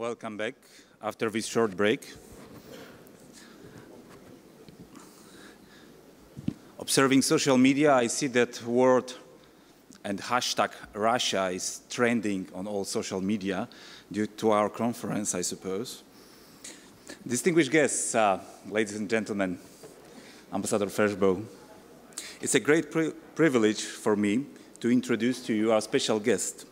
welcome back after this short break. Observing social media, I see that word and hashtag Russia is trending on all social media due to our conference, I suppose. Distinguished guests, uh, ladies and gentlemen, Ambassador Vershbow, it's a great pri privilege for me to introduce to you our special guest,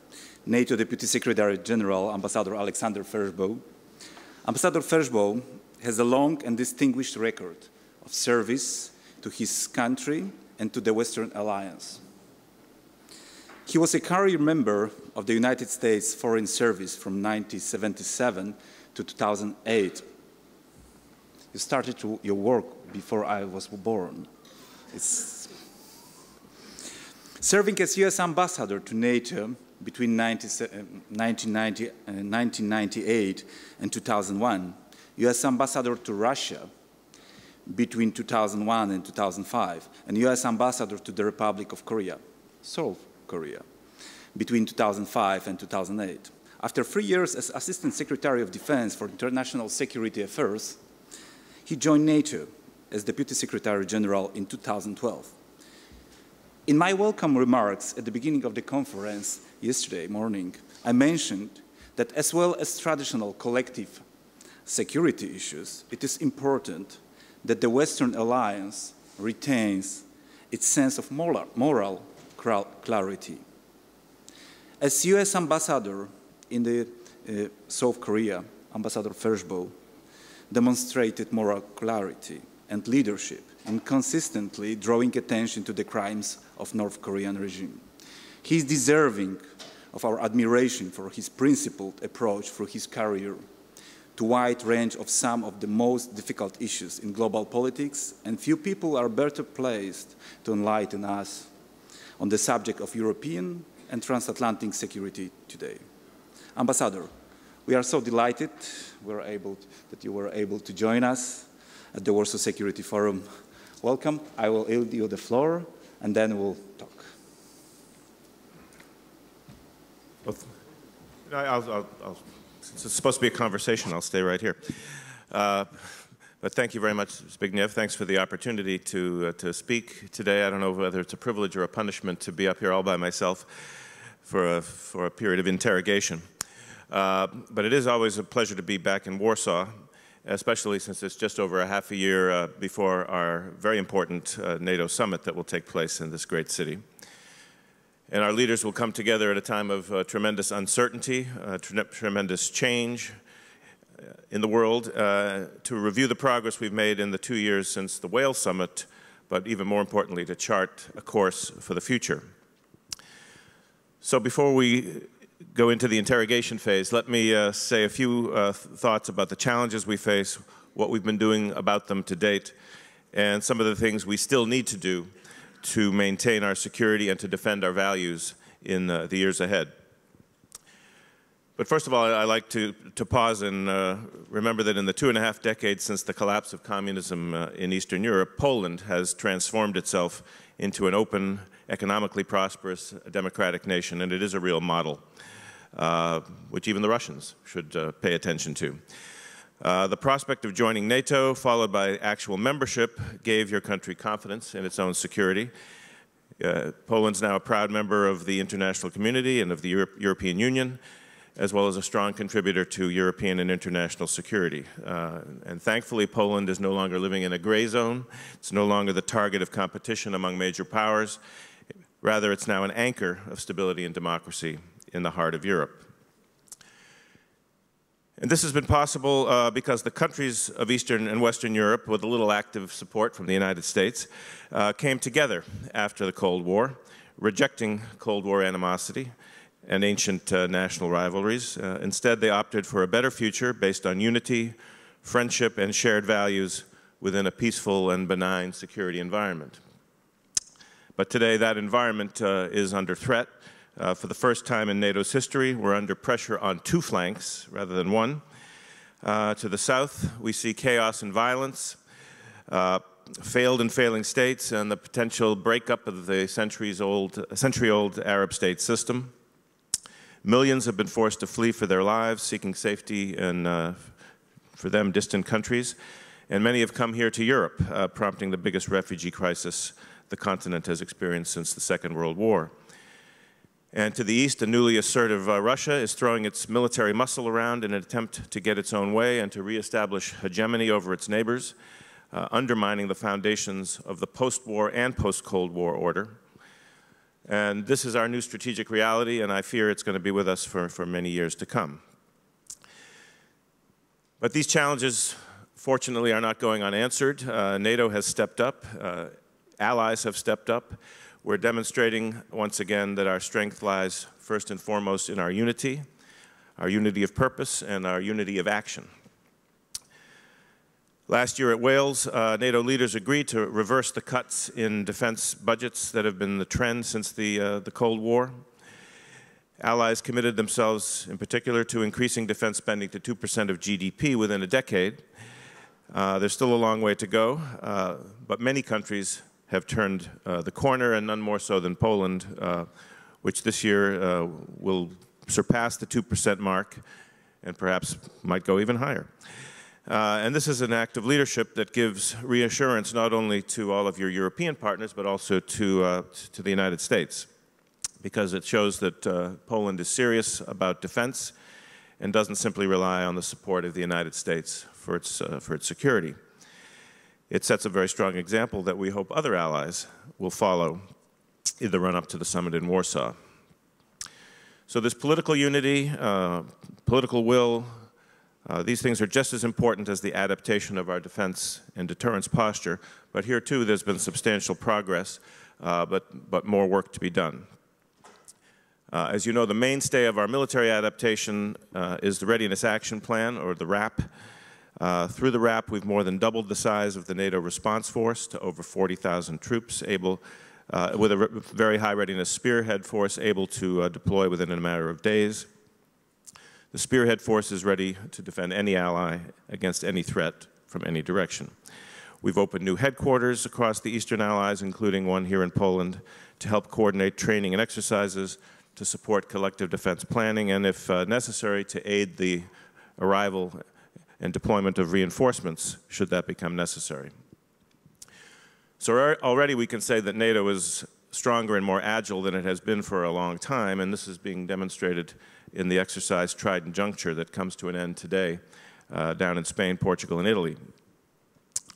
NATO Deputy Secretary General, Ambassador Alexander Vershbow. Ambassador Vershbow has a long and distinguished record of service to his country and to the Western Alliance. He was a career member of the United States Foreign Service from 1977 to 2008. You started to, your work before I was born. It's serving as U.S. ambassador to NATO between 90, 1990, uh, 1998 and 2001, U.S. ambassador to Russia between 2001 and 2005, and U.S. ambassador to the Republic of Korea, South Korea, between 2005 and 2008. After three years as Assistant Secretary of Defense for International Security Affairs, he joined NATO as Deputy Secretary General in 2012. In my welcome remarks at the beginning of the conference yesterday morning, I mentioned that as well as traditional collective security issues, it is important that the Western alliance retains its sense of moral, clarity. As US ambassador in the, uh, South Korea, Ambassador Vershbow demonstrated moral clarity and leadership in consistently drawing attention to the crimes of North Korean regime. He is deserving of our admiration for his principled approach through his career to wide range of some of the most difficult issues in global politics, and few people are better placed to enlighten us on the subject of European and transatlantic security today. Ambassador, we are so delighted we're able to, that you were able to join us at the Warsaw Security Forum. Welcome. I will yield you the floor, and then we'll talk. Well, I'll, I'll, I'll, since it's supposed to be a conversation, I'll stay right here. Uh, but thank you very much, Zbigniew. Thanks for the opportunity to, uh, to speak today. I don't know whether it's a privilege or a punishment to be up here all by myself for a, for a period of interrogation. Uh, but it is always a pleasure to be back in Warsaw, especially since it's just over a half a year uh, before our very important uh, NATO summit that will take place in this great city. And our leaders will come together at a time of uh, tremendous uncertainty, uh, tre tremendous change uh, in the world uh, to review the progress we've made in the two years since the Wales Summit, but even more importantly, to chart a course for the future. So before we go into the interrogation phase, let me uh, say a few uh, thoughts about the challenges we face, what we've been doing about them to date, and some of the things we still need to do to maintain our security and to defend our values in uh, the years ahead. But first of all, I like to, to pause and uh, remember that in the two and a half decades since the collapse of communism uh, in Eastern Europe, Poland has transformed itself into an open, economically prosperous, democratic nation, and it is a real model, which even the Russians should uh, pay attention to. Uh, the prospect of joining NATO, followed by actual membership, gave your country confidence in its own security. Uh, Poland's now a proud member of the international community and of the Euro European Union, as well as a strong contributor to European and international security. Uh, and thankfully, Poland is no longer living in a gray zone. It's no longer the target of competition among major powers. Rather, it's now an anchor of stability and democracy in the heart of Europe. And this has been possible uh, because the countries of Eastern and Western Europe, with a little active support from the United States, uh, came together after the Cold War, rejecting Cold War animosity and ancient uh, national rivalries. Uh, instead, they opted for a better future based on unity, friendship, and shared values within a peaceful and benign security environment. But today, that environment uh, is under threat uh, for the first time in NATO's history, we're under pressure on two flanks rather than one. Uh, to the south, we see chaos and violence, uh, failed and failing states, and the potential breakup of the centuries-old, century-old Arab state system. Millions have been forced to flee for their lives, seeking safety in, uh, for them, distant countries. And many have come here to Europe, uh, prompting the biggest refugee crisis the continent has experienced since the Second World War. And to the east, a newly assertive uh, Russia is throwing its military muscle around in an attempt to get its own way and to reestablish hegemony over its neighbors, uh, undermining the foundations of the post-war and post-Cold War order. And this is our new strategic reality, and I fear it's going to be with us for, for many years to come. But these challenges, fortunately, are not going unanswered. Uh, NATO has stepped up. Uh, allies have stepped up. We're demonstrating once again that our strength lies first and foremost in our unity, our unity of purpose, and our unity of action. Last year at Wales, uh, NATO leaders agreed to reverse the cuts in defense budgets that have been the trend since the, uh, the Cold War. Allies committed themselves, in particular, to increasing defense spending to 2% of GDP within a decade. Uh, there's still a long way to go, uh, but many countries have turned uh, the corner, and none more so than Poland, uh, which this year will surpass the 2% mark and perhaps might go even higher. Uh, and this is an act of leadership that gives reassurance not only to all of your European partners, but also to, uh, to the United States, because it shows that uh, Poland is serious about defense and doesn't simply rely on the support of the United States for its, uh, for its security. It sets a very strong example that we hope other allies will follow in the run-up to the summit in Warsaw. So this political unity, uh, political will, uh, these things are just as important as the adaptation of our defense and deterrence posture, but here too there's been substantial progress, uh, but, but more work to be done. Uh, as you know, the mainstay of our military adaptation uh, is the Readiness Action Plan, or the RAP. Uh, through the RAP, we've more than doubled the size of the NATO response force to over 40,000 troops, able, uh, with a very high readiness spearhead force able to deploy within a matter of days. The Spearhead Force is ready to defend any ally against any threat from any direction. We've opened new headquarters across the Eastern Allies, including one here in Poland, to help coordinate training and exercises, to support collective defense planning, and if uh, necessary, to aid the arrival and deployment of reinforcements, should that become necessary. So already we can say that NATO is stronger and more agile than it has been for a long time, and this is being demonstrated in the exercise Trident Juncture that comes to an end today uh, down in Spain, Portugal, and Italy.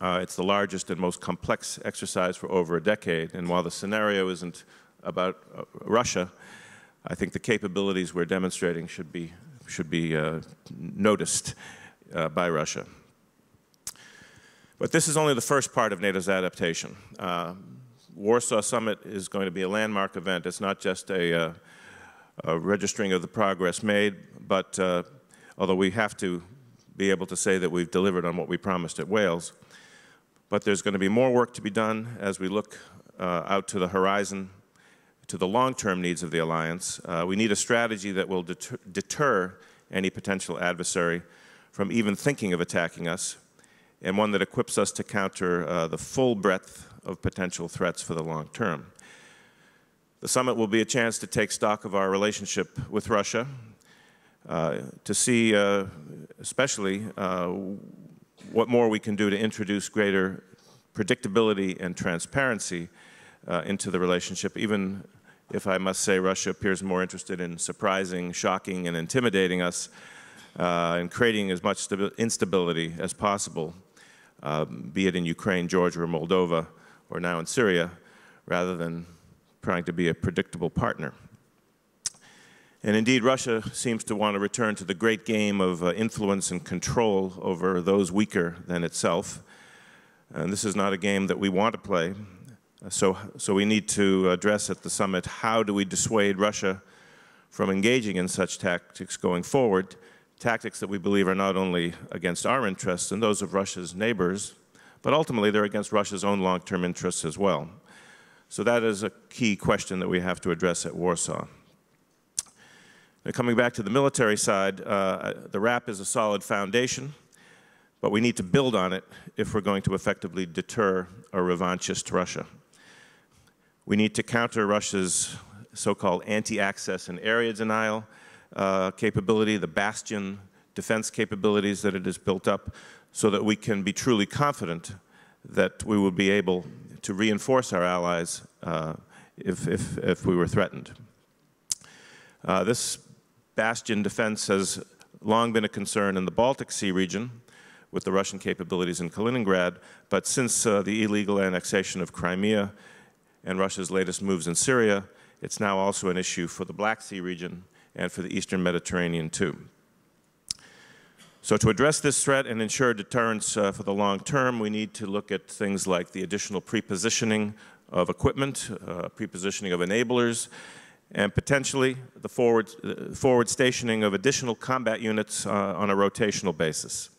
Uh, it's the largest and most complex exercise for over a decade, and while the scenario isn't about uh, Russia, I think the capabilities we're demonstrating should be, should be uh, noticed uh, by Russia. But this is only the first part of NATO's adaptation. Uh, Warsaw Summit is going to be a landmark event. It's not just a uh, registering of the progress made, but uh, although we have to be able to say that we've delivered on what we promised at Wales, but there's going to be more work to be done as we look uh, out to the horizon, to the long-term needs of the alliance. Uh, we need a strategy that will deter, deter any potential adversary from even thinking of attacking us, and one that equips us to counter uh, the full breadth of potential threats for the long term. The summit will be a chance to take stock of our relationship with Russia, uh, to see uh, especially uh, what more we can do to introduce greater predictability and transparency uh, into the relationship, even if I must say Russia appears more interested in surprising, shocking, and intimidating us uh, and creating as much instability as possible, um, be it in Ukraine, Georgia, or Moldova, or now in Syria, rather than trying to be a predictable partner. And indeed, Russia seems to want to return to the great game of uh, influence and control over those weaker than itself. And this is not a game that we want to play. So, so we need to address at the summit how do we dissuade Russia from engaging in such tactics going forward, tactics that we believe are not only against our interests and those of Russia's neighbors, but ultimately they're against Russia's own long-term interests as well. So that is a key question that we have to address at Warsaw. Now, coming back to the military side, uh, the RAP is a solid foundation, but we need to build on it if we're going to effectively deter a revanchist Russia. We need to counter Russia's so-called anti-access and area denial, uh, capability, the bastion defense capabilities that it has built up, so that we can be truly confident that we will be able to reinforce our allies uh, if, if, if, we were threatened. Uh, this bastion defense has long been a concern in the Baltic Sea region with the Russian capabilities in Kaliningrad, but since uh, the illegal annexation of Crimea and Russia's latest moves in Syria, it's now also an issue for the Black Sea region and for the Eastern Mediterranean too. So to address this threat and ensure deterrence uh, for the long term, we need to look at things like the additional prepositioning of equipment, uh, prepositioning of enablers, and potentially the forward, uh, forward stationing of additional combat units uh, on a rotational basis.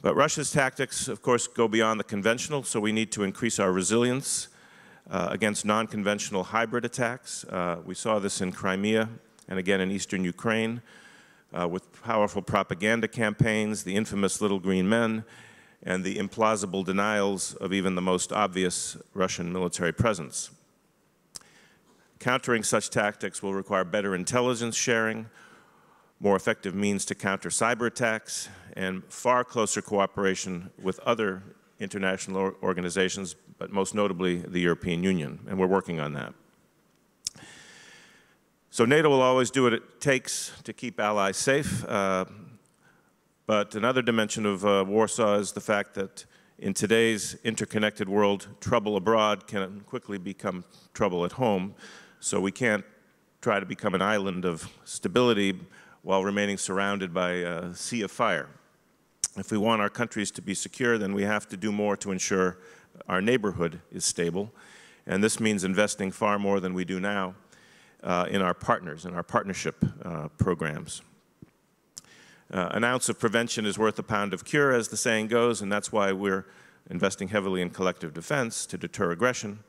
But Russia's tactics, of course, go beyond the conventional, so we need to increase our resilience uh, against non-conventional hybrid attacks. Uh, we saw this in Crimea and again in eastern Ukraine uh, with powerful propaganda campaigns, the infamous Little Green Men, and the implausible denials of even the most obvious Russian military presence. Countering such tactics will require better intelligence sharing, more effective means to counter cyber attacks, and far closer cooperation with other international organizations, but most notably the European Union, and we're working on that. So NATO will always do what it takes to keep allies safe, uh, but another dimension of uh, Warsaw is the fact that in today's interconnected world, trouble abroad can quickly become trouble at home, so we can't try to become an island of stability while remaining surrounded by a sea of fire. If we want our countries to be secure, then we have to do more to ensure our neighborhood is stable. And this means investing far more than we do now uh, in our partners, in our partnership uh, programs. Uh, an ounce of prevention is worth a pound of cure, as the saying goes, and that's why we're investing heavily in collective defense to deter aggression.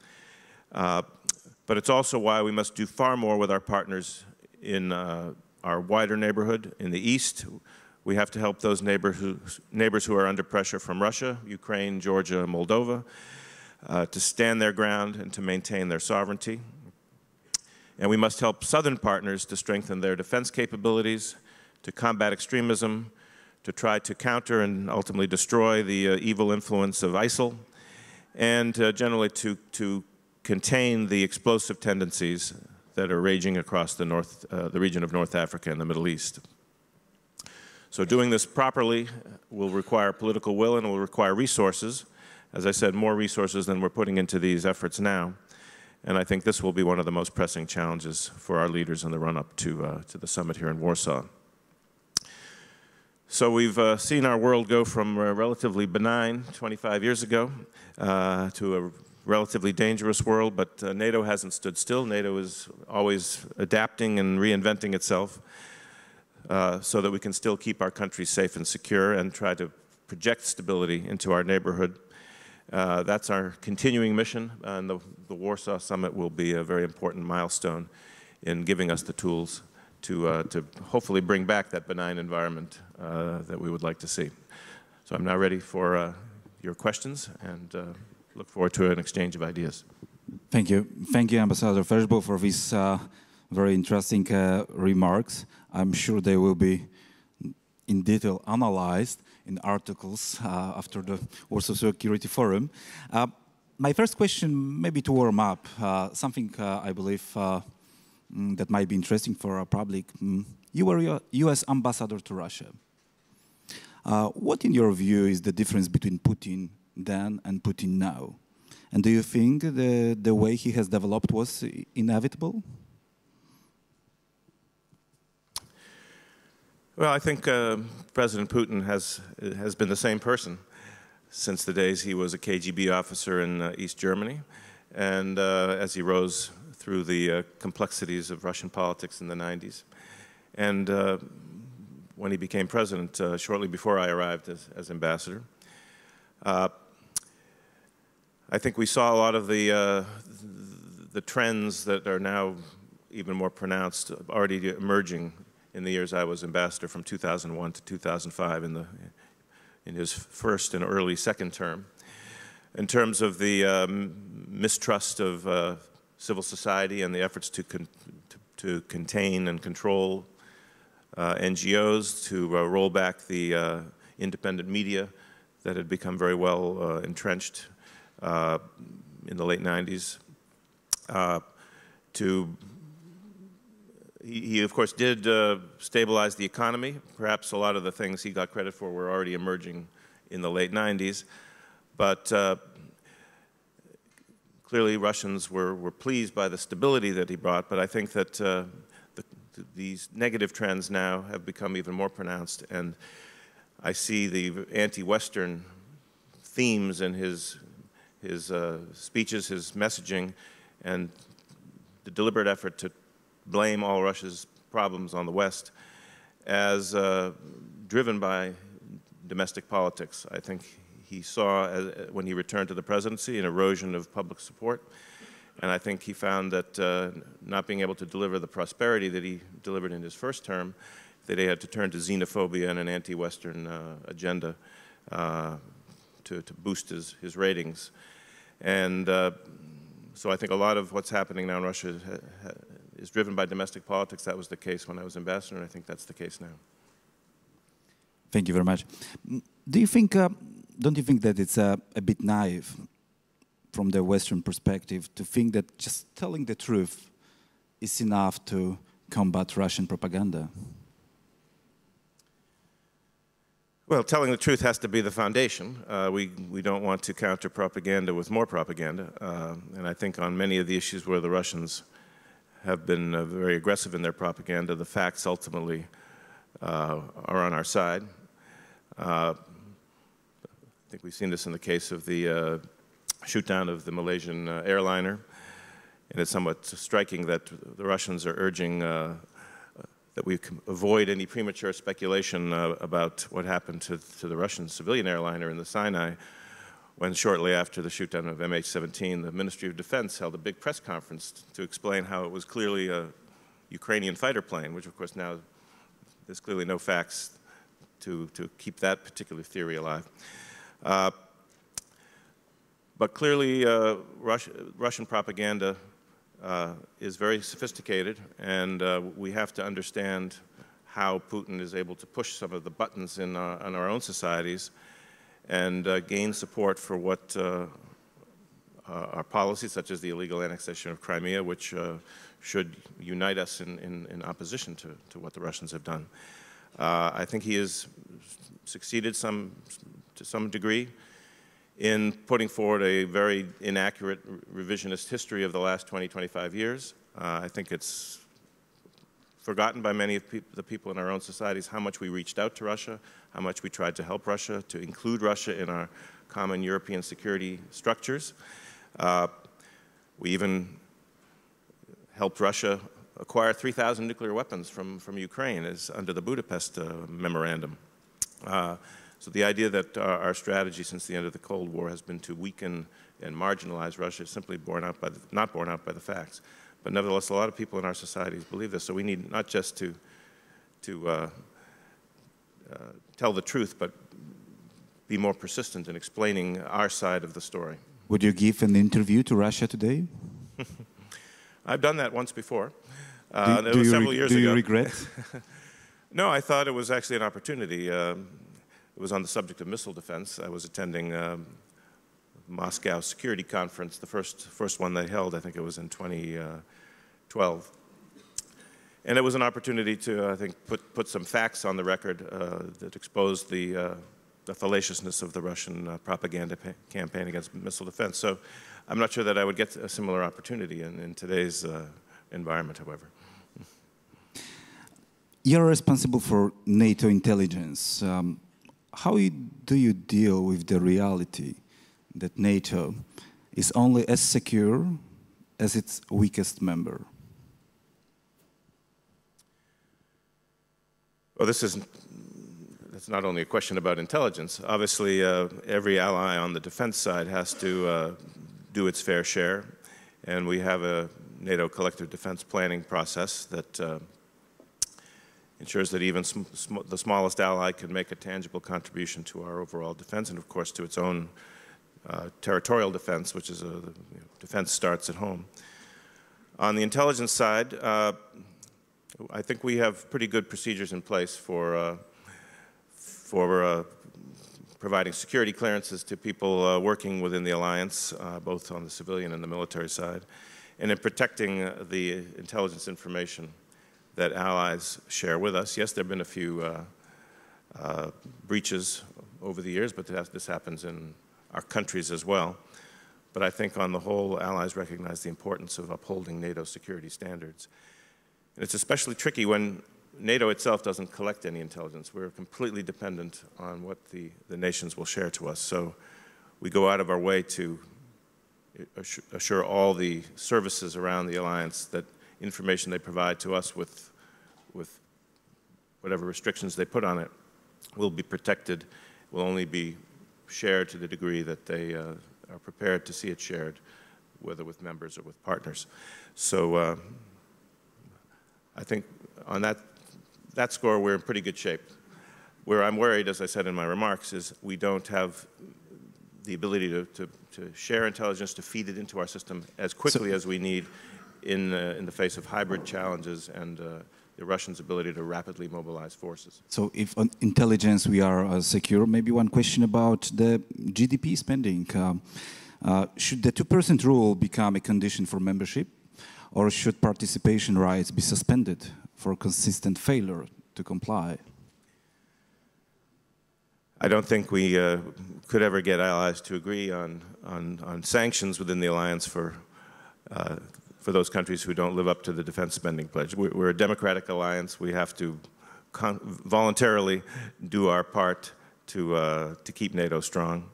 Uh, but it's also why we must do far more with our partners in uh, our wider neighborhood. In the East, we have to help those neighbors who, neighbors who are under pressure from Russia, Ukraine, Georgia, Moldova, uh, to stand their ground and to maintain their sovereignty. And we must help southern partners to strengthen their defense capabilities, to combat extremism, to try to counter and ultimately destroy the uh, evil influence of ISIL, and uh, generally to, to contain the explosive tendencies that are raging across the, north, uh, the region of North Africa and the Middle East. So doing this properly will require political will and will require resources. As I said, more resources than we're putting into these efforts now. And I think this will be one of the most pressing challenges for our leaders in the run-up to, uh, to the summit here in Warsaw. So we've uh, seen our world go from relatively benign 25 years ago uh, to a relatively dangerous world, but uh, NATO hasn't stood still. NATO is always adapting and reinventing itself uh, so that we can still keep our country safe and secure and try to project stability into our neighborhood. Uh, that's our continuing mission, and the, the, Warsaw Summit will be a very important milestone in giving us the tools to, uh, to hopefully bring back that benign environment uh, that we would like to see. So I'm now ready for uh, your questions and look forward to an exchange of ideas. Thank you. Thank you, Ambassador Vershbow, for these very interesting remarks. I'm sure they will be in detail analyzed in articles uh, after the Warsaw Security Forum. Uh, my first question, maybe to warm up, uh, something I believe mm, that might be interesting for our public. Mm, you were US ambassador to Russia. Uh, what, in your view, is the difference between Putin then and Putin now? And do you think the, the way he has developed was inevitable? Well, I think uh, President Putin has, has been the same person since the days he was a KGB officer in uh, East Germany. And uh, as he rose through the uh, complexities of Russian politics in the 90s. And uh, when he became president, uh, shortly before I arrived as, as ambassador, I think we saw a lot of the, the trends that are now even more pronounced already emerging in the years I was ambassador from 2001 to 2005 in, the, in his first and early second term. In terms of the um, mistrust of uh, civil society and the efforts to, to, to contain and control uh, NGOs, to uh, roll back the uh, independent media that had become very well uh, entrenched uh, in the late 90s, to he, he, of course, did uh, stabilize the economy. Perhaps a lot of the things he got credit for were already emerging in the late 90s. But uh, clearly, Russians were, were pleased by the stability that he brought. But I think that uh, the, these negative trends now have become even more pronounced. And I see the anti Western themes in his, his uh, speeches, his messaging, and the deliberate effort to blame all Russia's problems on the West as uh, driven by domestic politics. I think he saw, as, when he returned to the presidency, an erosion of public support. And I think he found that uh, not being able to deliver the prosperity that he delivered in his first term, that he had to turn to xenophobia and an anti-Western uh, agenda uh, to, to, boost his, his ratings. And uh, so I think a lot of what's happening now in Russia is driven by domestic politics. That was the case when I was ambassador, and I think that's the case now. Thank you very much. Do you think, uh, don't you think that it's uh, a bit naive from the Western perspective to think that just telling the truth is enough to combat Russian propaganda? Well, telling the truth has to be the foundation. Uh, we, we don't want to counter propaganda with more propaganda. Uh, and I think on many of the issues where the Russians have been uh, very aggressive in their propaganda. The facts ultimately uh, are on our side. Uh, I think we've seen this in the case of the uh, shoot down of the Malaysian uh, airliner. And it's somewhat striking that the Russians are urging uh, that we avoid any premature speculation about what happened to, to the Russian civilian airliner in the Sinai when shortly after the shootdown of MH17, the Ministry of Defense held a big press conference to explain how it was clearly a Ukrainian fighter plane, which of course now there's clearly no facts to, to keep that particular theory alive. Uh, but clearly, uh, Russia, Russian propaganda uh, is very sophisticated, and uh, we have to understand how Putin is able to push some of the buttons in, in our own societies and uh, gain support for what uh, uh, our policies, such as the illegal annexation of Crimea, which should unite us in, in, in, opposition to, to what the Russians have done. I think he has succeeded some, to some degree in putting forward a very inaccurate revisionist history of the last 20, 25 years. Uh, I think it's forgotten by many of pe the people in our own societies how much we reached out to Russia, how much we tried to help Russia, to include Russia in our common European security structures. Uh, we even helped Russia acquire 3,000 nuclear weapons from, from Ukraine as under the Budapest uh, Memorandum. Uh, so the idea that our, strategy since the end of the Cold War has been to weaken and marginalize Russia is simply borne out by the, not borne out by the facts. But nevertheless, a lot of people in our societies believe this. So we need not just to, to uh, uh, tell the truth, but be more persistent in explaining our side of the story. Would you give an interview to Russia today? I've done that once before. Uh, do, do several years do ago. Do you regret? no, I thought it was actually an opportunity. Um, it was on the subject of missile defense. I was attending um, Moscow Security Conference, the first, first one they held, I think it was in 2012. And it was an opportunity to, I think, put, put some facts on the record uh, that exposed the, uh, the fallaciousness of the Russian uh, propaganda campaign against missile defense. So I'm not sure that I would get a similar opportunity in, in today's uh, environment, however. You're responsible for NATO intelligence. Um, how do you deal with the reality that NATO is only as secure as its weakest member. Well, this is it's not only a question about intelligence. Obviously, uh, every ally on the defense side has to uh, do its fair share, and we have a NATO collective defense planning process that uh, ensures that even sm sm the smallest ally can make a tangible contribution to our overall defense and, of course, to its own uh, territorial defense, which is a you know, defense starts at home. On the intelligence side, uh, I think we have pretty good procedures in place for, uh, for uh, providing security clearances to people uh, working within the alliance, uh, both on the civilian and the military side, and in protecting uh, the intelligence information that allies share with us. Yes, there have been a few uh, uh, breaches over the years, but this happens in our countries as well. But I think on the whole, allies recognize the importance of upholding NATO security standards. And it's especially tricky when NATO itself doesn't collect any intelligence. We're completely dependent on what the, the nations will share to us. So we go out of our way to assure all the services around the alliance that information they provide to us with, with whatever restrictions they put on it will be protected, will only be shared to the degree that they uh, are prepared to see it shared, whether with members or with partners. So uh, I think on that, that score, we're in pretty good shape. Where I'm worried, as I said in my remarks, is we don't have the ability to, to, to share intelligence, to feed it into our system as quickly so, as we need in, uh, in the face of hybrid challenges and uh, the Russians' ability to rapidly mobilize forces. So if on intelligence we are uh, secure, maybe one question about the GDP spending. Um, uh, should the 2% rule become a condition for membership? Or should participation rights be suspended for consistent failure to comply? I don't think we uh, could ever get allies to agree on, on, on sanctions within the alliance for uh, for those countries who don't live up to the defense spending pledge. We're a democratic alliance. We have to voluntarily do our part to, uh, to keep NATO strong.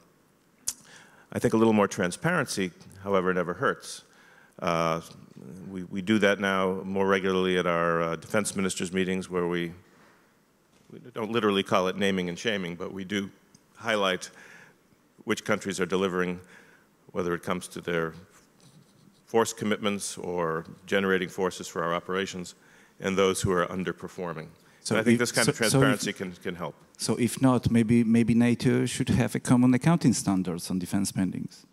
I think a little more transparency, however, never hurts. Uh, we, we do that now more regularly at our uh, defense ministers' meetings where we, we don't literally call it naming and shaming, but we do highlight which countries are delivering, whether it comes to their force commitments or generating forces for our operations, and those who are underperforming. So I think if, this kind so, of transparency so if, can, can help. So if not, maybe, maybe NATO should have a common accounting standards on defense spendings.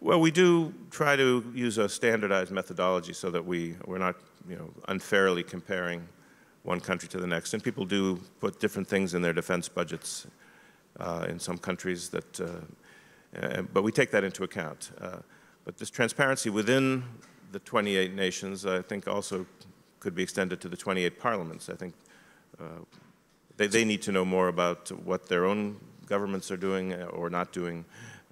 Well, we do try to use a standardized methodology so that we, we're not you know, unfairly comparing one country to the next. And people do put different things in their defense budgets uh, in some countries that, uh, uh, but we take that into account. But this transparency within the 28 nations, I think, also could be extended to the 28 parliaments. I think uh, they, they need to know more about what their own governments are doing uh, or not doing,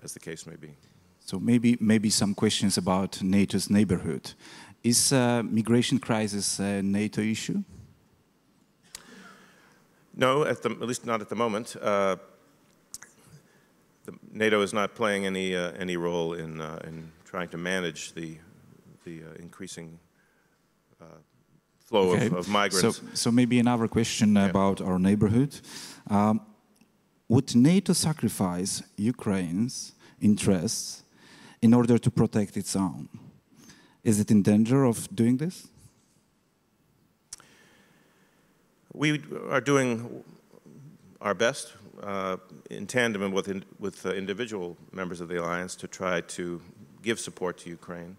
as the case may be. So maybe, maybe some questions about NATO's neighborhood. Is uh, migration crisis a NATO issue? No, at, the, at least not at the moment. Uh, the, NATO is not playing any, uh, any role in, uh, in trying to manage the, the uh, increasing uh, flow okay. of, of, migrants. So, so maybe another question yeah. about our neighborhood. Um, would NATO sacrifice Ukraine's interests in order to protect its own? Is it in danger of doing this? We are doing our best uh, in tandem with, in, with uh, individual members of the alliance to try to give support to Ukraine.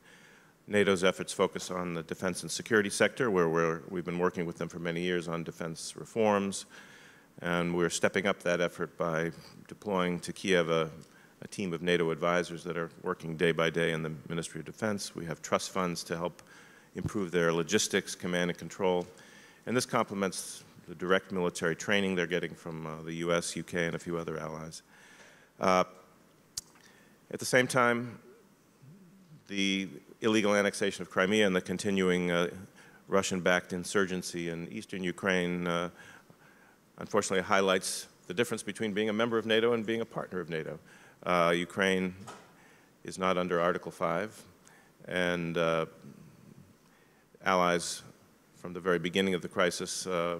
NATO's efforts focus on the defense and security sector, where we have been working with them for many years on defense reforms. And we're stepping up that effort by deploying to Kiev a, a, team of NATO advisors that are working day by day in the Ministry of Defense. We have trust funds to help improve their logistics, command and control. And this complements the direct military training they're getting from uh, the US, UK, and a few other allies. Uh, at the same time, the illegal annexation of Crimea and the continuing uh, Russian-backed insurgency in eastern Ukraine uh, unfortunately highlights the difference between being a member of NATO and being a partner of NATO. Uh, Ukraine is not under Article 5, and uh, allies from the very beginning of the crisis uh,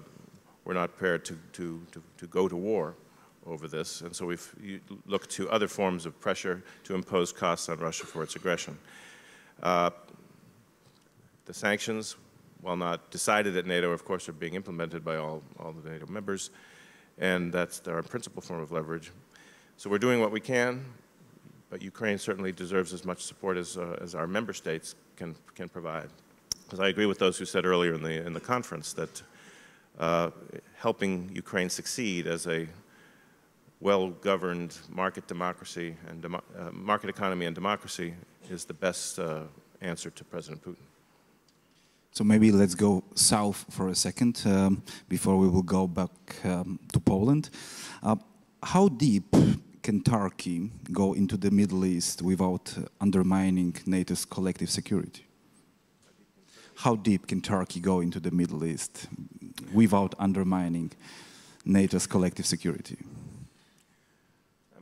were not prepared to, to, to, to go to war over this, and so we've looked to other forms of pressure to impose costs on Russia for its aggression. Uh, the sanctions, while not decided at NATO, of course, are being implemented by all, all the NATO members, and that's our principal form of leverage. So we're doing what we can, but Ukraine certainly deserves as much support as, uh, as our member states can, can provide. because I agree with those who said earlier in the, in the conference that uh, helping Ukraine succeed as a well-governed market democracy and uh, market economy and democracy is the best uh, answer to President Putin. So maybe let's go south for a second um, before we will go back um, to Poland. Uh, how deep can Turkey go into the Middle East without undermining NATO's collective security? How deep can Turkey go into the Middle East without undermining NATO's collective security?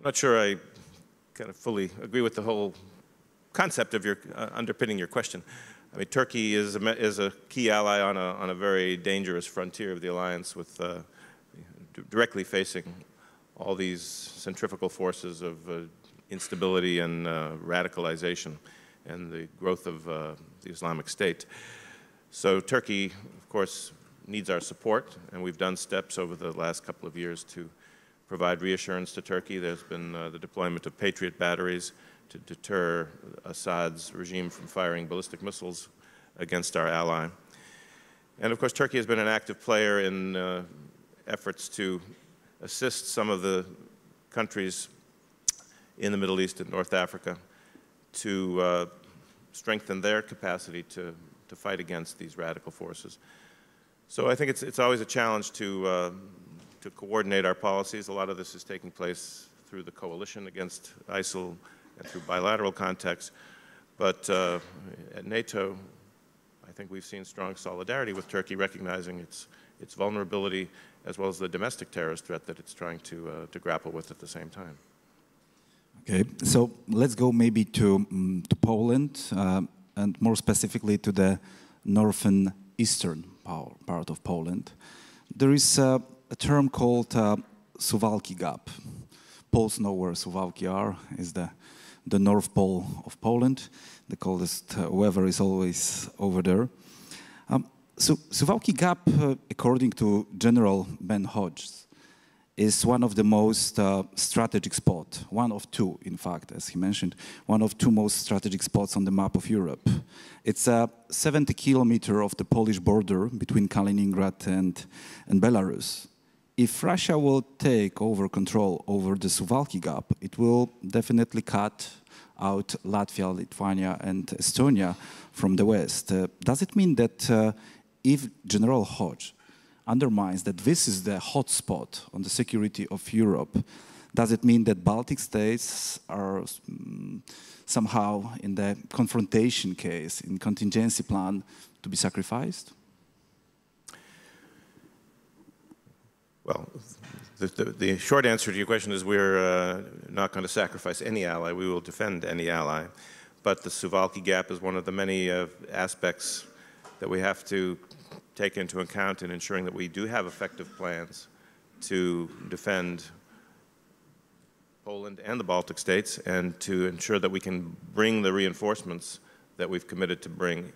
I'm not sure I kind of fully agree with the whole concept of your uh, underpinning your question. I mean, Turkey is a, is a key ally on a, on a very dangerous frontier of the alliance with uh, directly facing all these centrifugal forces of uh, instability and uh, radicalization and the growth of uh, the Islamic State. So Turkey, of course, needs our support, and we've done steps over the last couple of years to provide reassurance to Turkey. There's been uh, the deployment of Patriot batteries to deter Assad's regime from firing ballistic missiles against our ally. And of course, Turkey has been an active player in uh, efforts to assist some of the countries in the Middle East and North Africa to uh, strengthen their capacity to, to fight against these radical forces. So I think it's, it's always a challenge to, uh, to coordinate our policies. A lot of this is taking place through the coalition against ISIL and through bilateral contacts. But uh, at NATO, I think we've seen strong solidarity with Turkey, recognizing its, its vulnerability as well as the domestic terrorist threat that it's trying to, uh, to grapple with at the same time. Okay, so let's go maybe to, um, to Poland uh, and more specifically to the northern eastern part of Poland. There is uh, a term called uh, Suwalki Gap. Poles know where Suwalki are, is the, the North Pole of Poland. The coldest uh, weather is always over there. Um, so Suwalki Gap, uh, according to General Ben Hodges, is one of the most uh, strategic spots, one of two, in fact, as he mentioned, one of two most strategic spots on the map of Europe. It's a 70 kilometer of the Polish border between Kaliningrad and, and Belarus. If Russia will take over control over the Suwalki Gap, it will definitely cut out Latvia, Lithuania, and Estonia from the west. Uh, does it mean that uh, if General Hodge undermines that this is the hotspot on the security of Europe, does it mean that Baltic states are um, somehow in the confrontation case, in contingency plan, to be sacrificed? Well, the, the, the, short answer to your question is we're uh, not going to sacrifice any ally. We will defend any ally. But the Suwalki Gap is one of the many uh, aspects that we have to take into account in ensuring that we do have effective plans to defend Poland and the Baltic states and to ensure that we can bring the reinforcements that we've committed to bring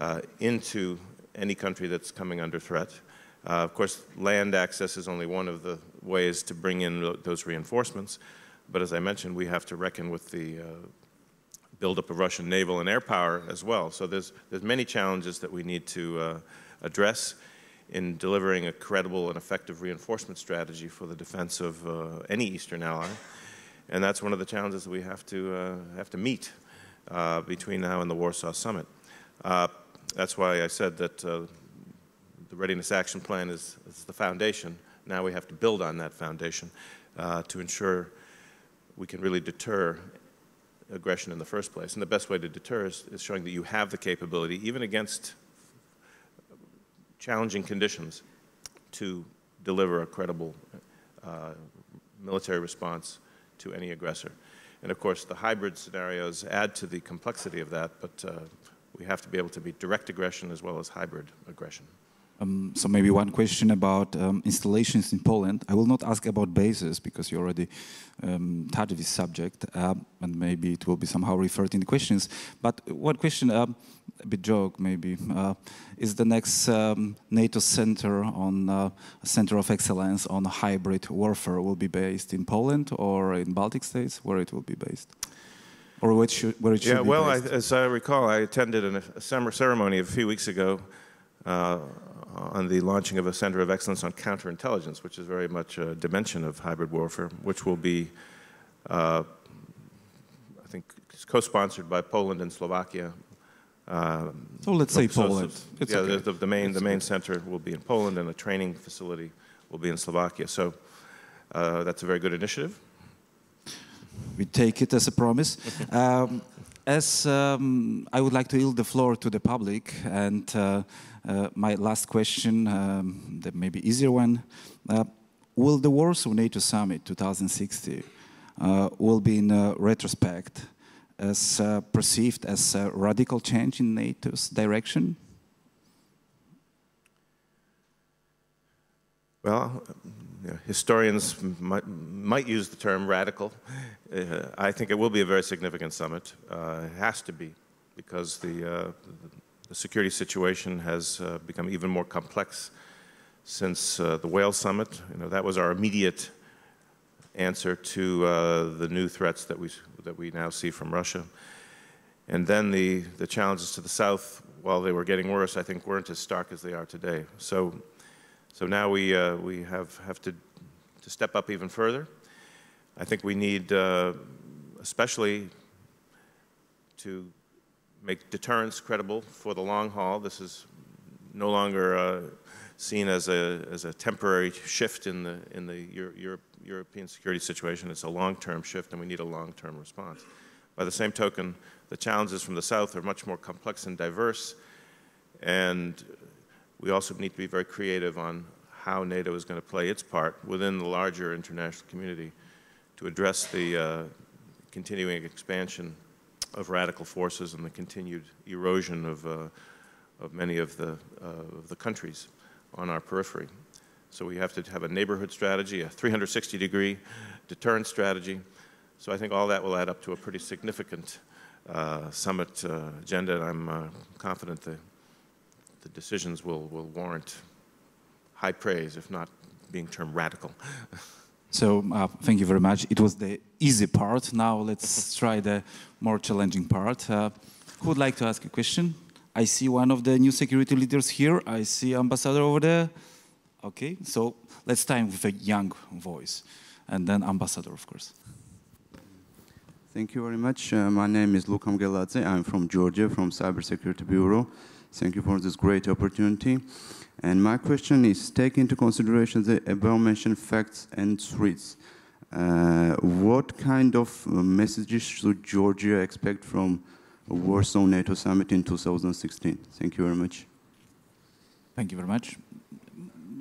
uh, into any country that's coming under threat. Uh, of course, land access is only one of the ways to bring in those reinforcements, but as I mentioned, we have to reckon with the uh, buildup of Russian naval and air power as well. So there's, there's many challenges that we need to uh, address in delivering a credible and effective reinforcement strategy for the defense of uh, any Eastern ally. And that's one of the challenges that we have to, uh, have to meet uh, between now and the Warsaw Summit. Uh, that's why I said that the Readiness Action Plan is, is, the foundation. Now we have to build on that foundation to ensure we can really deter aggression in the first place. And the best way to deter is, is showing that you have the capability, even against challenging conditions, to deliver a credible uh, military response to any aggressor. And of course, the hybrid scenarios add to the complexity of that, but uh, we have to be able to be direct aggression as well as hybrid aggression. Um, so maybe one question about um, installations in Poland. I will not ask about bases because you already um, touched this subject, uh, and maybe it will be somehow referred in the questions. But one question, uh, a bit joke maybe, uh, is the next um, NATO center on uh, center of excellence on hybrid warfare will be based in Poland or in Baltic states, where it will be based? or what should, where it should yeah, be well, I, as I recall, I attended an, a summer ceremony a few weeks ago uh, on the launching of a Center of Excellence on Counterintelligence, which is very much a dimension of hybrid warfare, which will be, uh, I think, co-sponsored by Poland and Slovakia. Uh, so let's say so- so- Poland. It's yeah, okay. the, the main the main center will be in Poland, and the training facility will be in Slovakia. So uh, that's a very good initiative. We take it as a promise. um, as um, I would like to yield the floor to the public, and uh, uh, my last question, um, the maybe easier one, uh, will the Warsaw NATO Summit 2060 uh, will be in uh, retrospect as uh, perceived as a radical change in NATO's direction? Well, yeah, historians might, might use the term radical. Uh, I think it will be a very significant summit. Uh, it has to be, because the, uh, the security situation has uh, become even more complex since uh, the Wales summit. You know, that was our immediate answer to uh, the new threats that we, that we now see from Russia. And then the, the challenges to the south, while they were getting worse, I think weren't as stark as they are today. So so now we, uh, we have, have to, to step up even further. I think we need, uh, especially to make deterrence credible for the long haul. This is no longer uh, seen as a, as a temporary shift in the, in the Euro Europe, European security situation. It's a long-term shift, and we need a long-term response. By the same token, the challenges from the south are much more complex and diverse, and we also need to be very creative on how NATO is going to play its part within the larger international community to address the uh, continuing expansion of radical forces and the continued erosion of, uh, of many of the, uh, of the countries on our periphery. So we have to have a neighborhood strategy, a 360-degree deterrence strategy. So I think all that will add up to a pretty significant uh, summit uh, agenda, and I'm uh, confident that the decisions will, will warrant high praise, if not being termed radical. So uh, thank you very much. It was the easy part. Now let's try the more challenging part. Uh, who would like to ask a question? I see one of the new security leaders here. I see ambassador over there. Okay, so let's time with a young voice, and then ambassador, of course. Thank you very much. Uh, my name is Lukam Geladze. I'm from Georgia, from Cybersecurity Bureau. Thank you for this great opportunity. And my question is, take into consideration the above-mentioned facts and threats. Uh, what kind of uh, messages should Georgia expect from Warsaw NATO Summit in 2016? Thank you very much. Thank you very much.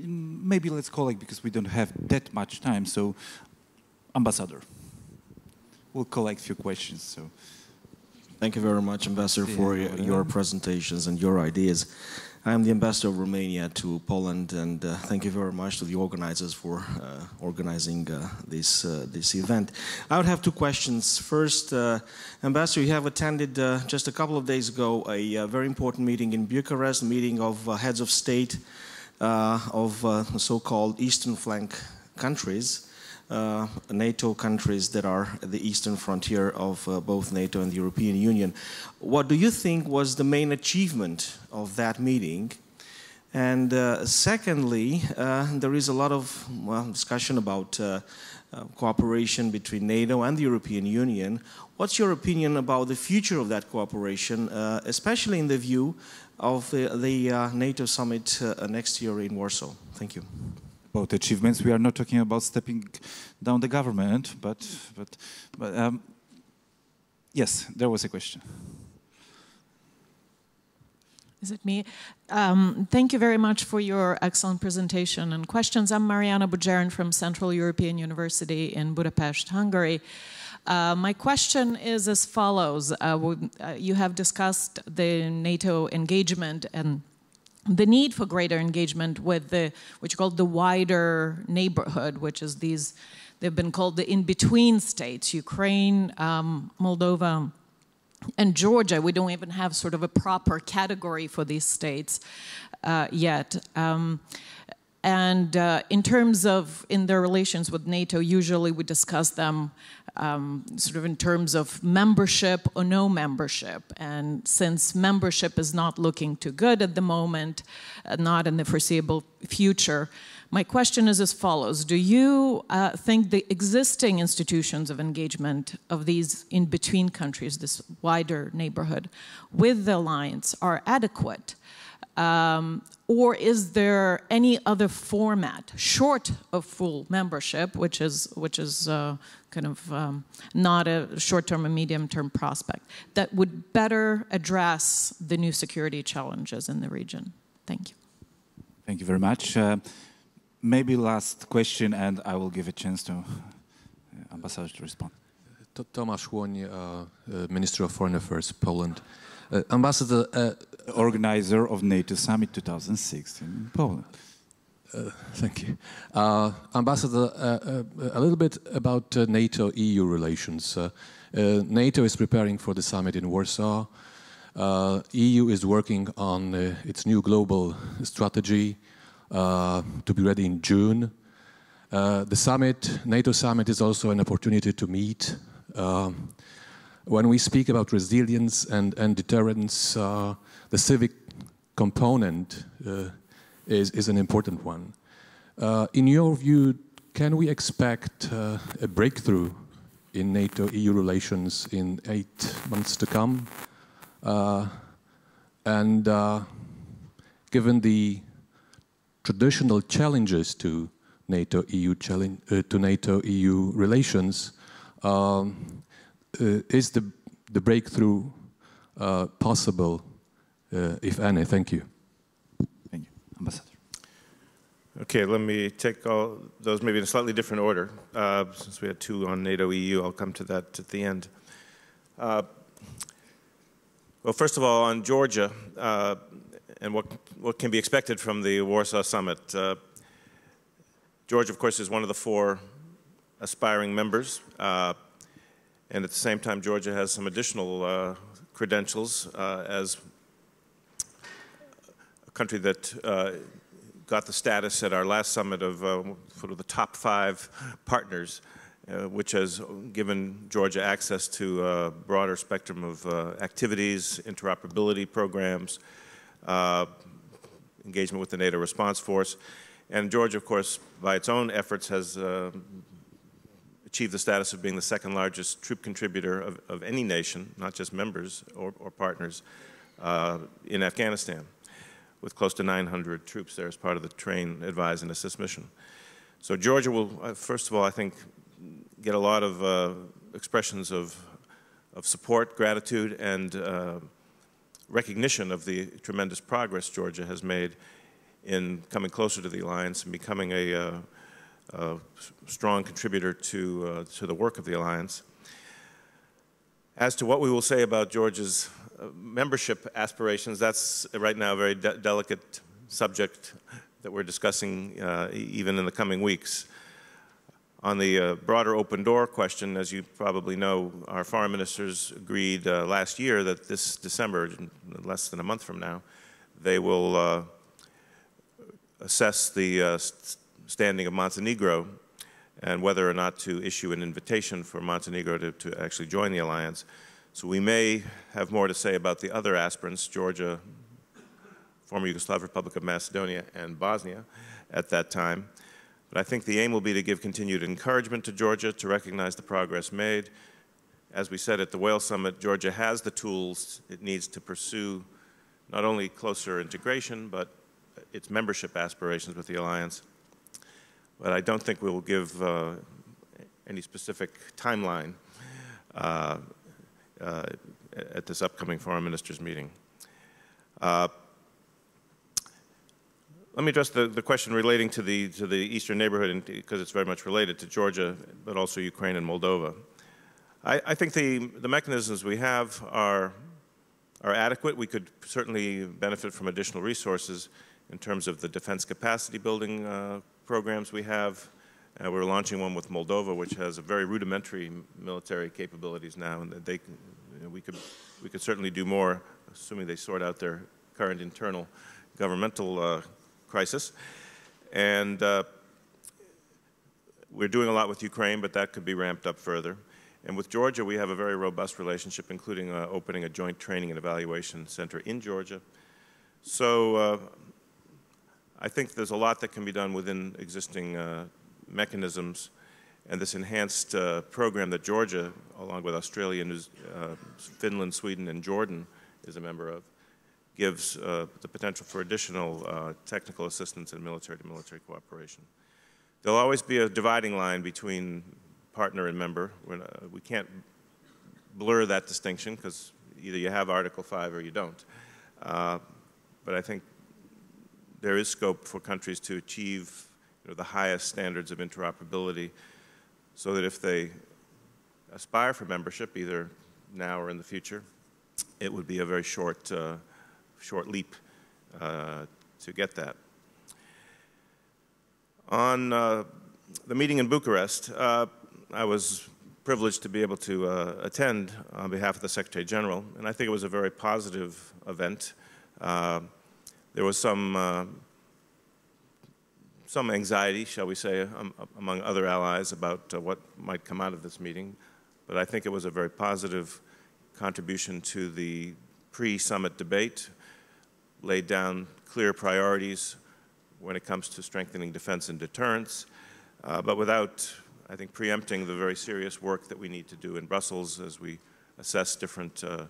Maybe let's call it because we don't have that much time. So, ambassador, we'll collect a few questions. So. Thank you very much, Ambassador, for your, your presentations and your ideas. I am the ambassador of Romania to Poland, and uh, thank you very much to the organizers for uh, organizing uh, this uh, this event. I would have two questions. First, uh, Ambassador, you have attended uh, just a couple of days ago a very important meeting in Bucharest, a meeting of heads of state of so-called Eastern flank countries uh, NATO countries that are at the eastern frontier of uh, both NATO and the European Union. What do you think was the main achievement of that meeting? And uh, secondly, uh, there is a lot of well, discussion about uh, uh, cooperation between NATO and the European Union. What's your opinion about the future of that cooperation, especially in the view of the, the NATO summit next year in Warsaw? Thank you. About achievements. We are not talking about stepping down the government, but but, but um, yes, there was a question. Is it me? Um, thank you very much for your excellent presentation and questions. I'm Mariana Bujarin from Central European University in Budapest, Hungary. Uh, my question is as follows. Uh, uh, you have discussed the NATO engagement and the need for greater engagement with the what you call the wider neighborhood, which is these they've been called the in-between states, Ukraine, um, Moldova, and Georgia, we don't even have sort of a proper category for these states uh, yet. Um, And uh, in terms of in their relations with NATO, usually we discuss them um, sort of in terms of membership or no membership. And since membership is not looking too good at the moment, uh, not in the foreseeable future, my question is as follows Do you uh, think the existing institutions of engagement of these in between countries, this wider neighborhood, with the alliance are adequate? Um, or is there any other format short of full membership, which is which is uh, kind of um, not a short-term and medium-term prospect, that would better address the new security challenges in the region? Thank you. Thank you very much. Uh, maybe last question, and I will give a chance to uh, Ambassador to respond. Tomasz Chłoń, uh, uh, Minister of Foreign Affairs, Poland. Uh, Ambassador, organizer of NATO Summit 2006 in Poland. Uh, thank you. Uh, Ambassador, uh, a little bit about NATO-EU relations. NATO is preparing for the summit in Warsaw. EU is working on its new global strategy to be ready in June. Uh, the summit, NATO summit, is also an opportunity to meet. Uh, when we speak about resilience and, and deterrence, uh, the civic component uh, is, is an important one. Uh, in your view, can we expect uh, a breakthrough in NATO-EU relations in eight months to come? Uh, and uh, given the traditional challenges to NATO-EU uh, to NATO-EU relations, um, is the the breakthrough possible if any. Thank you. Thank you. Ambassador. Okay, let me take all those maybe in a slightly different order. Uh, since we had two on NATO EU, I'll come to that at the end. Uh, well, first of all, on Georgia uh, and what, what can be expected from the Warsaw Summit. Uh, Georgia, of course, is one of the four aspiring members. Uh, and at the same time, Georgia has some additional credentials as a country that uh, got the status at our last summit of uh, sort of the top five partners, uh, which has given Georgia access to a broader spectrum of uh, activities, interoperability programs, uh, engagement with the NATO response force. And Georgia, of course, by its own efforts, has uh, achieved the status of being the second largest troop contributor of, of any nation, not just members or, or partners, in Afghanistan with close to 900 troops there as part of the train, advise, and assist mission. So Georgia will, uh, first of all, I think, get a lot of uh, expressions of, of support, gratitude, and uh, recognition of the tremendous progress Georgia has made in coming closer to the alliance and becoming a, uh, a strong contributor to, uh, to the work of the alliance. As to what we will say about Georgia's membership aspirations, that's right now a very de delicate subject that we're discussing uh, even in the coming weeks. On the uh, broader open door question, as you probably know, our foreign ministers agreed uh, last year that this December, less than a month from now, they will uh, assess the uh, standing of Montenegro and whether or not to issue an invitation for Montenegro to, to actually join the alliance. So we may have more to say about the other aspirants, Georgia, former Yugoslav Republic of Macedonia, and Bosnia at that time. But I think the aim will be to give continued encouragement to Georgia to recognize the progress made. As we said at the Wales Summit, Georgia has the tools it needs to pursue not only closer integration, but its membership aspirations with the alliance. But I don't think we will give uh, any specific timeline. Uh, uh, at this upcoming foreign ministers meeting. Uh, let me address the, the question relating to the, to the eastern neighborhood because it's very much related to Georgia, but also Ukraine and Moldova. I, I think the, the mechanisms we have are, are adequate. We could certainly benefit from additional resources in terms of the defense capacity building uh, programs we have, uh, we're launching one with Moldova, which has a very rudimentary military capabilities now, and they, you know, we could we could certainly do more, assuming they sort out their current internal governmental uh, crisis. And uh, we're doing a lot with Ukraine, but that could be ramped up further. And with Georgia, we have a very robust relationship, including uh, opening a joint training and evaluation center in Georgia. So uh, I think there's a lot that can be done within existing uh, mechanisms. And this enhanced uh, program that Georgia, along with Australia, uh, Finland, Sweden, and Jordan, is a member of, gives uh, the potential for additional technical assistance and military-to-military cooperation. There'll always be a dividing line between partner and member. Uh, we can't blur that distinction because either you have Article 5 or you don't. Uh, but I think there is scope for countries to achieve you know, the highest standards of interoperability so that if they aspire for membership, either now or in the future, it would be a very short, uh, short leap uh, to get that. On uh, the meeting in Bucharest, uh, I was privileged to be able to uh, attend on behalf of the Secretary General, and I think it was a very positive event. Uh, there was some some anxiety, shall we say, um, among other allies about uh, what might come out of this meeting, but I think it was a very positive contribution to the pre-summit debate, laid down clear priorities when it comes to strengthening defense and deterrence, uh, but without I think, preempting the very serious work that we need to do in Brussels as we assess different uh,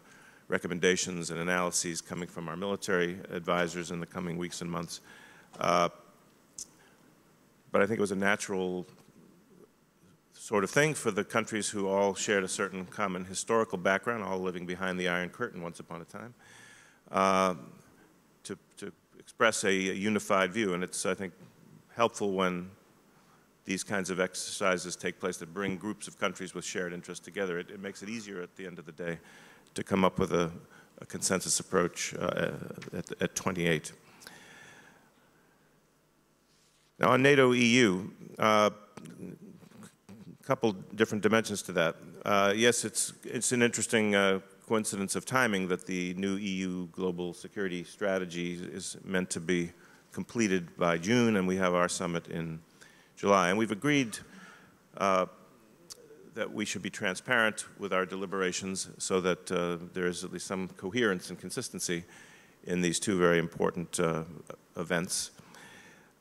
recommendations and analyses coming from our military advisors in the coming weeks and months. Uh, but I think it was a natural sort of thing for the countries who all shared a certain common historical background, all living behind the Iron Curtain once upon a time, uh, to, to, express a, a unified view. And it's, I think, helpful when these kinds of exercises take place that bring groups of countries with shared interests together. It, it makes it easier at the end of the day to come up with a, a consensus approach uh, at, at 28. Now on NATO EU, a uh, couple different dimensions to that. Uh, yes, it's, it's an interesting uh, coincidence of timing that the new EU global security strategy is meant to be completed by June, and we have our summit in July. And we've agreed uh, that we should be transparent with our deliberations so that uh, there is at least some coherence and consistency in these two very important uh, events.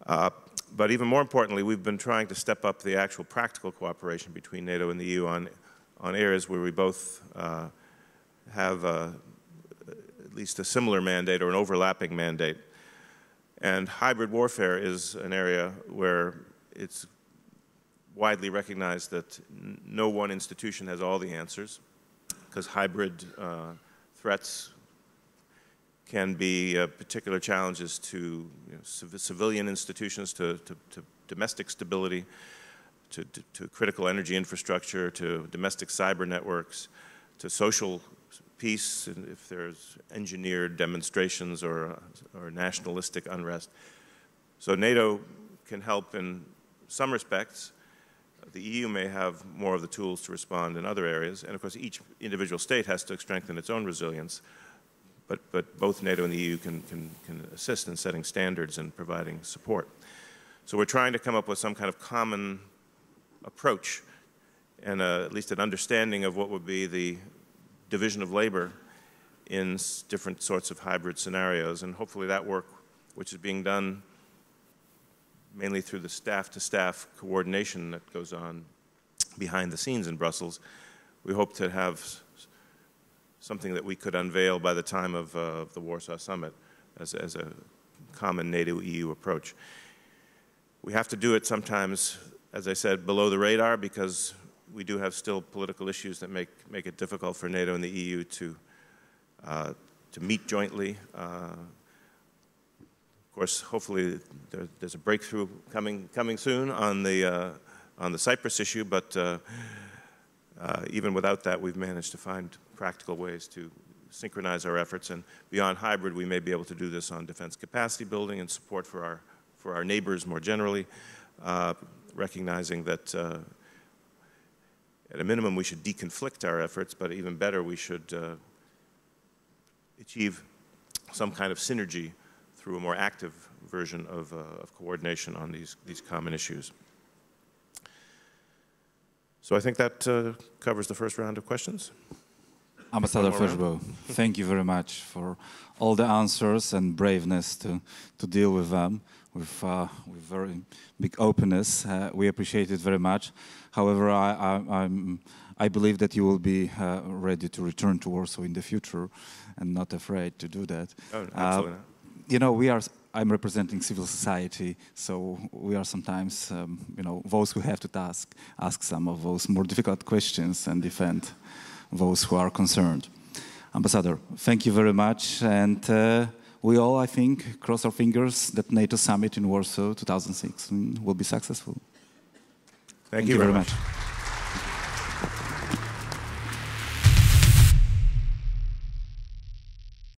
Uh, but even more importantly, we've been trying to step up the actual practical cooperation between NATO and the EU on, on areas where we both uh, have uh, at least a similar mandate or an overlapping mandate. And hybrid warfare is an area where it's widely recognized that no one institution has all the answers because hybrid uh, threats can be uh, particular challenges to you know, civ civilian institutions, to, to, to, domestic stability, to, to, critical energy infrastructure, to domestic cyber networks, to social peace, if there's engineered demonstrations or, or nationalistic unrest. So NATO can help in some respects, the EU may have more of the tools to respond in other areas, and of course each individual state has to strengthen its own resilience, but, but both NATO and the EU can, can, can assist in setting standards and providing support. So we're trying to come up with some kind of common approach and uh, at least an understanding of what would be the division of labor in different sorts of hybrid scenarios, and hopefully that work, which is being done mainly through the staff-to-staff -staff coordination that goes on behind the scenes in Brussels. We hope to have something that we could unveil by the time of, uh, the Warsaw Summit as, as a common NATO-EU approach. We have to do it sometimes, as I said, below the radar because we do have still political issues that make, make it difficult for NATO and the EU to, uh, to meet jointly. Uh, of course, hopefully there, there's a breakthrough coming, coming soon on the, uh, on the Cyprus issue, but uh, even without that, we've managed to find practical ways to synchronize our efforts. And beyond hybrid, we may be able to do this on defense capacity building and support for our, for our neighbors more generally, uh, recognizing that uh, at a minimum we should deconflict our efforts, but even better, we should uh, achieve some kind of synergy through a more active version of, uh, of coordination on these, these common issues. So I think that uh, covers the first round of questions. Ambassador One thank you very much for all the answers and braveness to, to deal with them with, uh, with very big openness. Uh, we appreciate it very much. However, I, I, I'm, I believe that you will be uh, ready to return to Warsaw in the future and not afraid to do that. Oh, Uh, absolutely you know, we are. I'm representing civil society, so we are sometimes, um, you know, those who have to task, ask some of those more difficult questions and defend those who are concerned. Ambassador, thank you very much, and uh, we all, I think, cross our fingers that NATO summit in Warsaw 2006 will be successful. Thank, you, very much. much.